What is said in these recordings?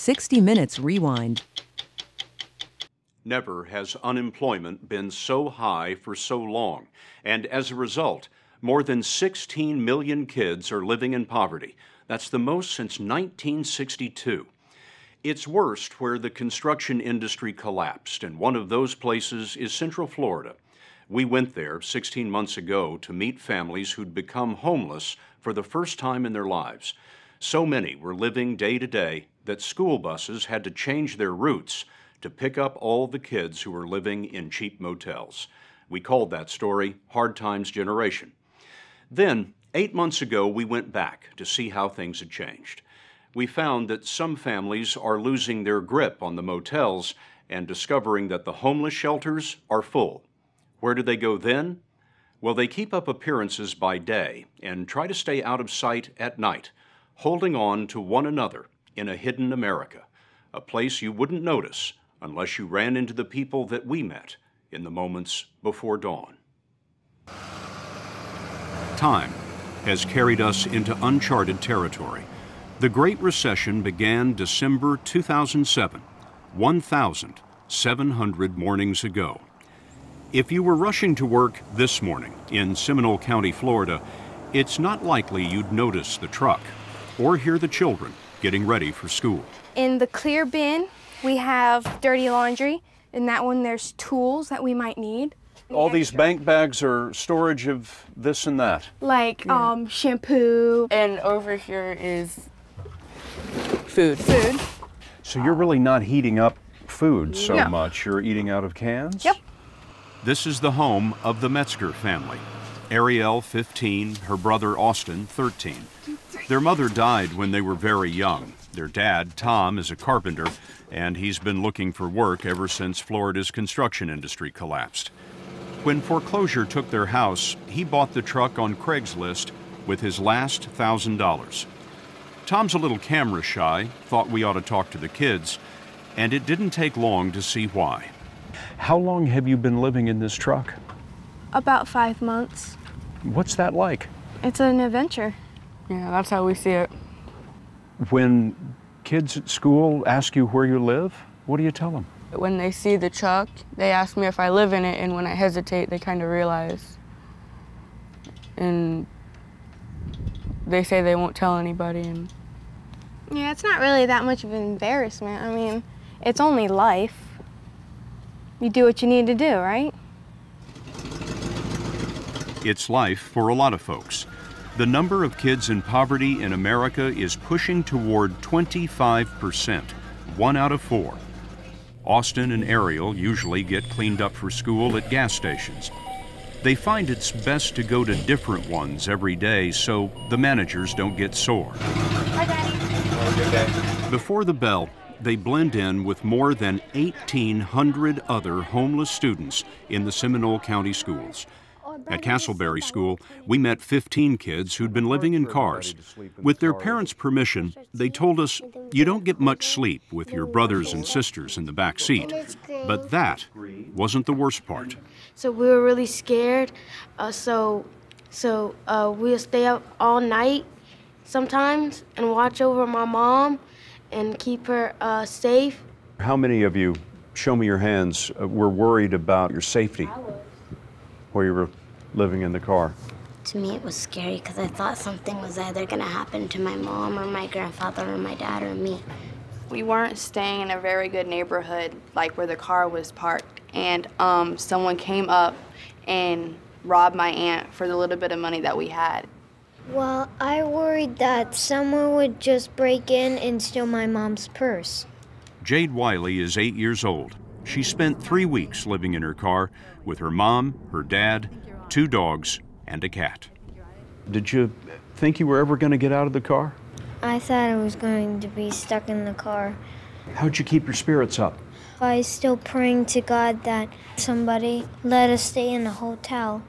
60 Minutes Rewind. Never has unemployment been so high for so long, and as a result, more than 16 million kids are living in poverty. That's the most since 1962. It's worst where the construction industry collapsed, and one of those places is Central Florida. We went there 16 months ago to meet families who'd become homeless for the first time in their lives. So many were living day to day that school buses had to change their routes to pick up all the kids who were living in cheap motels. We called that story Hard Times Generation. Then, eight months ago, we went back to see how things had changed we found that some families are losing their grip on the motels and discovering that the homeless shelters are full. Where do they go then? Well, they keep up appearances by day and try to stay out of sight at night, holding on to one another in a hidden America, a place you wouldn't notice unless you ran into the people that we met in the moments before dawn. Time has carried us into uncharted territory. The Great Recession began December 2007, 1,700 mornings ago. If you were rushing to work this morning in Seminole County, Florida, it's not likely you'd notice the truck or hear the children getting ready for school. In the clear bin, we have dirty laundry. In that one, there's tools that we might need. All these bank bags are storage of this and that. Like yeah. um, shampoo. And over here is food. Food. So you're really not heating up food so no. much. You're eating out of cans? Yep. This is the home of the Metzger family. Ariel, 15, her brother Austin, 13. Their mother died when they were very young. Their dad, Tom, is a carpenter, and he's been looking for work ever since Florida's construction industry collapsed. When foreclosure took their house, he bought the truck on Craigslist with his last thousand dollars. Tom's a little camera shy, thought we ought to talk to the kids, and it didn't take long to see why. How long have you been living in this truck? About five months. What's that like? It's an adventure. Yeah, that's how we see it. When kids at school ask you where you live, what do you tell them? When they see the truck, they ask me if I live in it, and when I hesitate, they kind of realize. And they say they won't tell anybody, and yeah, it's not really that much of an embarrassment. I mean, it's only life. You do what you need to do, right? It's life for a lot of folks. The number of kids in poverty in America is pushing toward 25%, one out of four. Austin and Ariel usually get cleaned up for school at gas stations. They find it's best to go to different ones every day so the managers don't get sore. Hi, Daddy. Before the bell, they blend in with more than 1,800 other homeless students in the Seminole County schools. At Casselberry School, we met 15 kids who'd been living in cars. With their parents' permission, they told us you don't get much sleep with your brothers and sisters in the back seat. But that wasn't the worst part. So we were really scared. Uh, so so uh, we'll stay up all night sometimes and watch over my mom and keep her uh, safe. How many of you, show me your hands, uh, were worried about your safety while you were living in the car? To me, it was scary because I thought something was either going to happen to my mom or my grandfather or my dad or me. We weren't staying in a very good neighborhood, like where the car was parked, and um, someone came up and robbed my aunt for the little bit of money that we had. Well, I worried that someone would just break in and steal my mom's purse. Jade Wiley is eight years old. She spent three weeks living in her car with her mom, her dad, two dogs, and a cat. Did you think you were ever going to get out of the car? I thought I was going to be stuck in the car. How'd you keep your spirits up? I was still praying to God that somebody let us stay in the hotel.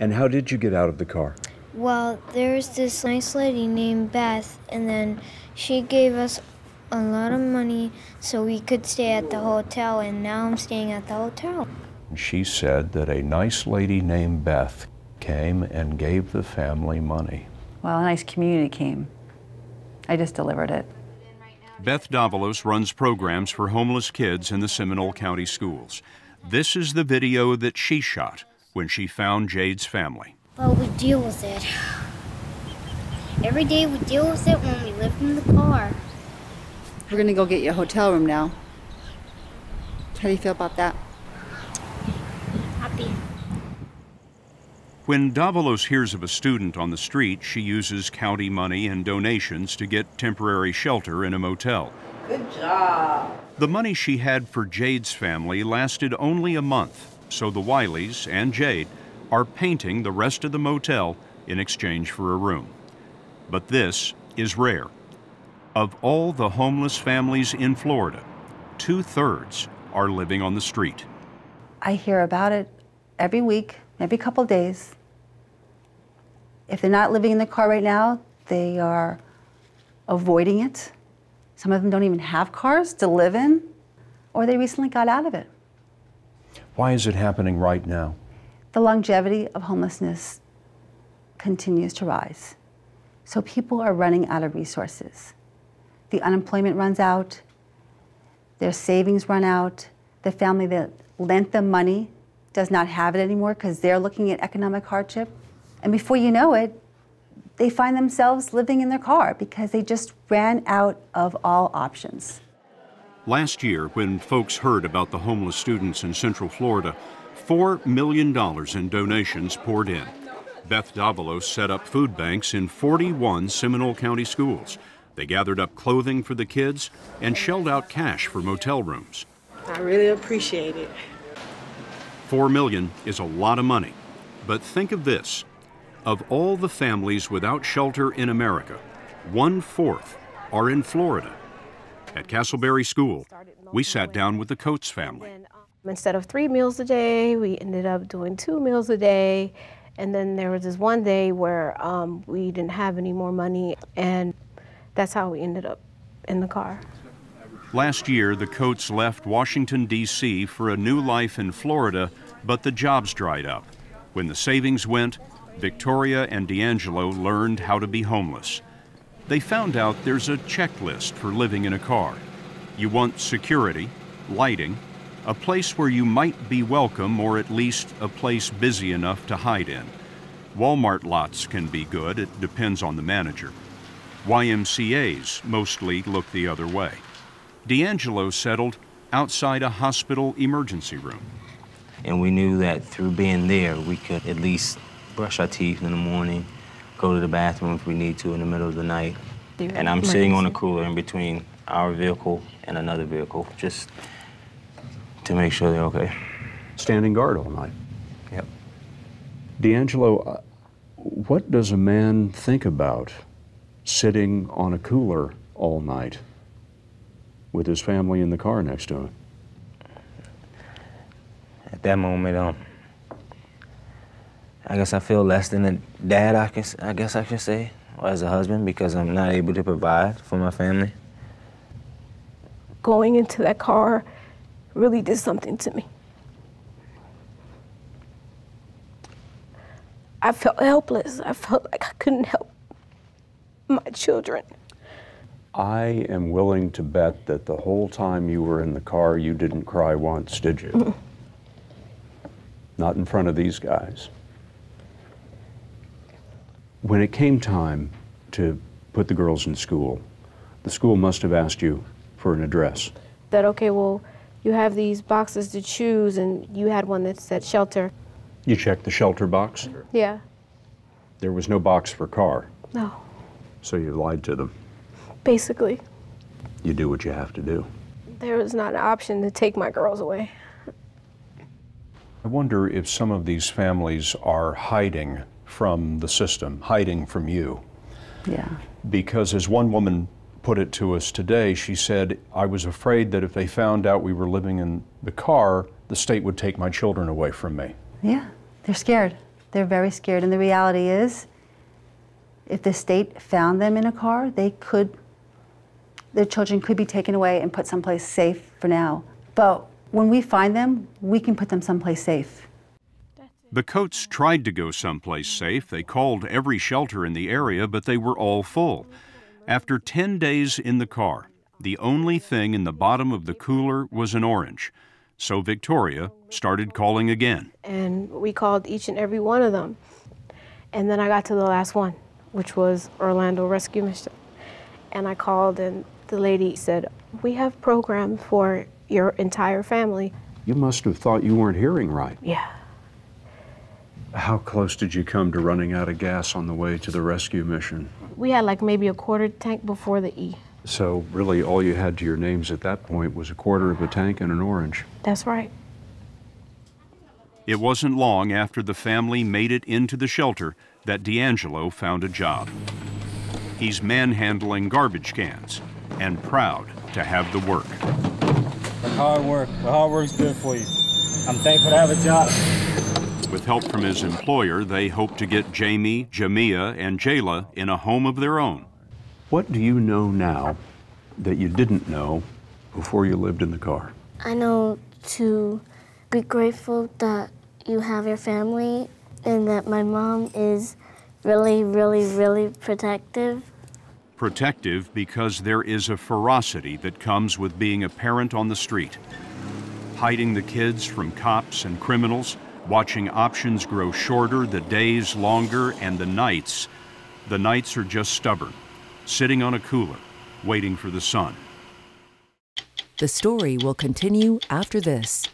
And how did you get out of the car? Well, there's this nice lady named Beth, and then she gave us a lot of money so we could stay at the hotel, and now I'm staying at the hotel. And she said that a nice lady named Beth came and gave the family money. Well, a nice community came. I just delivered it. Beth Davalos runs programs for homeless kids in the Seminole County schools. This is the video that she shot when she found Jade's family. Well, we deal with it. Every day we deal with it when we live in the car. We're gonna go get you a hotel room now. How do you feel about that? Happy. When Davalos hears of a student on the street, she uses county money and donations to get temporary shelter in a motel. Good job. The money she had for Jade's family lasted only a month, so the Wileys and Jade are painting the rest of the motel in exchange for a room. But this is rare. Of all the homeless families in Florida, two thirds are living on the street. I hear about it every week, every couple days. If they're not living in the car right now, they are avoiding it. Some of them don't even have cars to live in, or they recently got out of it. Why is it happening right now? The longevity of homelessness continues to rise. So people are running out of resources. The unemployment runs out, their savings run out, the family that lent them money does not have it anymore because they're looking at economic hardship. And before you know it, they find themselves living in their car because they just ran out of all options. Last year, when folks heard about the homeless students in Central Florida, $4 million in donations poured in. Beth Davalos set up food banks in 41 Seminole County schools. They gathered up clothing for the kids and shelled out cash for motel rooms. I really appreciate it. Four million is a lot of money. But think of this. Of all the families without shelter in America, one fourth are in Florida. At Casselberry School, we sat down with the Coates family. Instead of three meals a day, we ended up doing two meals a day. And then there was this one day where um, we didn't have any more money, and that's how we ended up in the car. Last year, the Coates left Washington, D.C. for a new life in Florida, but the jobs dried up. When the savings went, Victoria and D'Angelo learned how to be homeless. They found out there's a checklist for living in a car. You want security, lighting, a place where you might be welcome or at least a place busy enough to hide in. Walmart lots can be good, it depends on the manager. YMCAs mostly look the other way. D'Angelo settled outside a hospital emergency room. And we knew that through being there, we could at least brush our teeth in the morning, go to the bathroom if we need to in the middle of the night. And I'm sitting on a cooler in between our vehicle and another vehicle, just to make sure they're okay. Standing guard all night. Yep. D'Angelo, uh, what does a man think about sitting on a cooler all night with his family in the car next to him? At that moment, um, I guess I feel less than a dad. I can, I guess I should say, or as a husband, because I'm not able to provide for my family. Going into that car really did something to me. I felt helpless. I felt like I couldn't help my children. I am willing to bet that the whole time you were in the car, you didn't cry once, did you? Not in front of these guys. When it came time to put the girls in school, the school must have asked you for an address. That, okay, well, you have these boxes to choose, and you had one that said shelter. You checked the shelter box. Yeah. There was no box for car, No, so you lied to them. basically, You do what you have to do. there was not an option to take my girls away. I wonder if some of these families are hiding from the system, hiding from you. Yeah. Because as one woman put it to us today, she said, I was afraid that if they found out we were living in the car, the state would take my children away from me. Yeah, they're scared. They're very scared. And the reality is, if the state found them in a car, they could, their children could be taken away and put someplace safe for now. But when we find them, we can put them someplace safe. The Coates tried to go someplace safe. They called every shelter in the area, but they were all full. After 10 days in the car, The only thing in the bottom of the cooler was an orange. So Victoria started calling again. And we called each and every one of them. And then I got to the last one, which was Orlando Rescue Mission. And I called, and the lady said, We have programs for your entire family. You must have thought you weren't hearing right. Yeah. How close did you come to running out of gas on the way to the rescue mission? We had like maybe a quarter tank before the E. So, really, all you had to your names at that point was a quarter of a tank and an orange. That's right. It wasn't long after the family made it into the shelter that D'Angelo found a job. He's manhandling garbage cans and proud to have the work. The hard work. The hard work's good for you. I'm thankful to have a job. With help from his employer, they hope to get Jamie, Jamia, and Jayla in a home of their own. What do you know now that you didn't know before you lived in the car? I know to be grateful that you have your family and that my mom is really, really, really protective. Protective because there is a ferocity that comes with being a parent on the street. Hiding the kids from cops and criminals, watching options grow shorter, the days longer, and the nights. The nights are just stubborn, sitting on a cooler, waiting for the sun. The story will continue after this.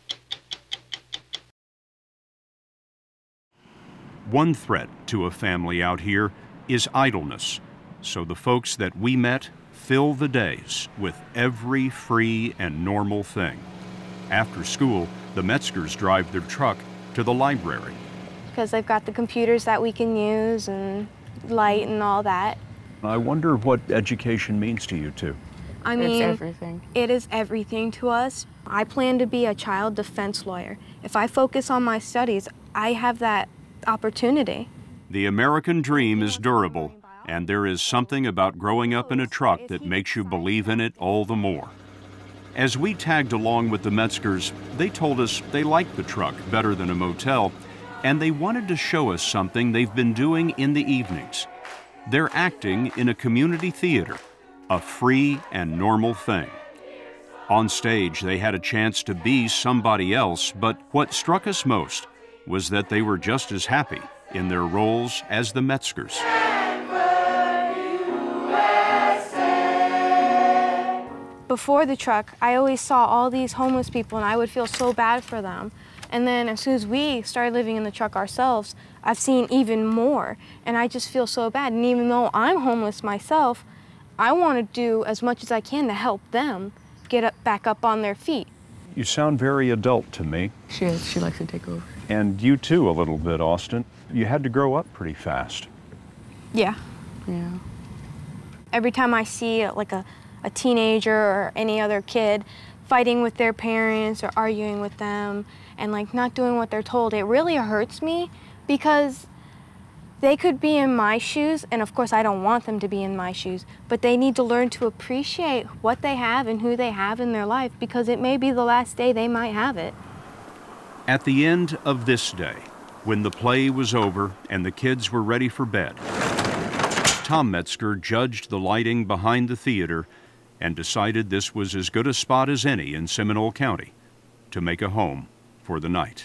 One threat to a family out here is idleness. So the folks that we met fill the days with every free and normal thing. After school, the Metzgers drive their truck to the library. Because they've got the computers that we can use and light and all that. I wonder what education means to you two. I mean, it's everything. It is everything to us. I plan to be a child defense lawyer. If I focus on my studies, I have that opportunity. The American dream is durable, and there is something about growing up in a truck that makes you believe in it all the more. As we tagged along with the Metzgers, they told us they liked the truck better than a motel, and they wanted to show us something they've been doing in the evenings. They're acting in a community theater, a free and normal thing. On stage, they had a chance to be somebody else, but what struck us most was that they were just as happy in their roles as the Metzgers. Before the truck, I always saw all these homeless people and I would feel so bad for them. And then as soon as we started living in the truck ourselves, I've seen even more and I just feel so bad. And even though I'm homeless myself, I want to do as much as I can to help them get up, back up on their feet. You sound very adult to me. She is. She likes to take over. And you too, a little bit, Austin. You had to grow up pretty fast. Yeah. Yeah. Every time I see like a, a teenager or any other kid fighting with their parents or arguing with them and like not doing what they're told, it really hurts me because they could be in my shoes, and of course I don't want them to be in my shoes, but they need to learn to appreciate what they have and who they have in their life because it may be the last day they might have it. At the end of this day, when the play was over and the kids were ready for bed, Tom Metzger judged the lighting behind the theater and decided this was as good a spot as any in Seminole County to make a home for the night.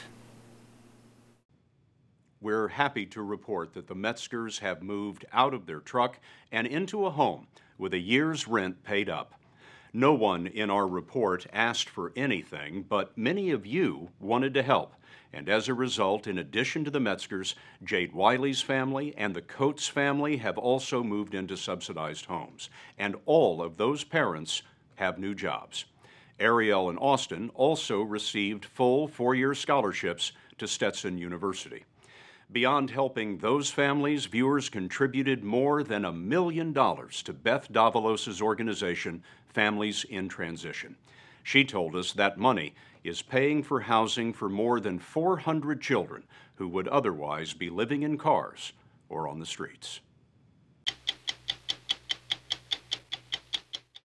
We're happy to report that the Metzgers have moved out of their truck and into a home with a year's rent paid up. No one in our report asked for anything, but many of you wanted to help. And as a result, in addition to the Metzgers, Jade Wiley's family and the Coates family have also moved into subsidized homes. And all of those parents have new jobs. Ariel and Austin also received full four year scholarships to Stetson University. Beyond helping those families, viewers contributed more than a million dollars to Beth Davalos's organization, Families in Transition. She told us that money is paying for housing for more than 400 children who would otherwise be living in cars or on the streets.